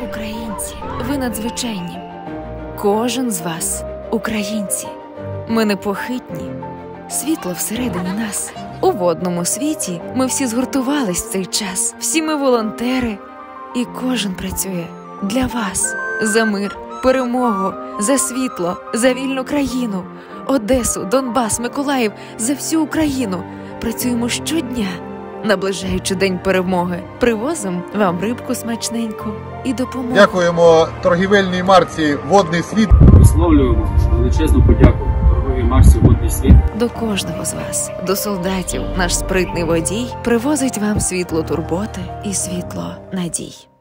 Українці, ви надзвичайні. Кожен з вас українці. Ми непохитні. Світло всередині нас. У водному світі ми всі згуртувались в цей час. Всі ми волонтери, і кожен працює для вас за мир, перемогу, за світло, за вільну країну, Одесу, Донбас, Миколаїв, за всю Україну. Працюємо щодня, наближаючи день перемоги. Привозимо вам рибку смачненьку і допомогу. Дякуємо торгівельній марці Водний світ. Висловлюємо величезну подяку торгові марці «Водний світ» До кожного з вас, до солдатів, наш спритний водій привозить вам світло турботи і світло надій.